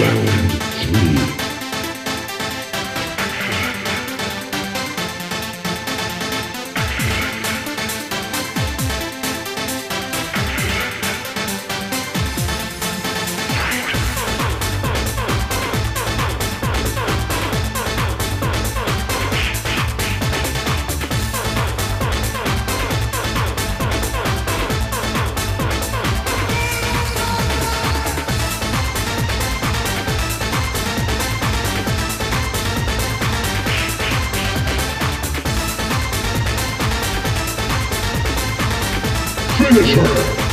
Round three. Finish her!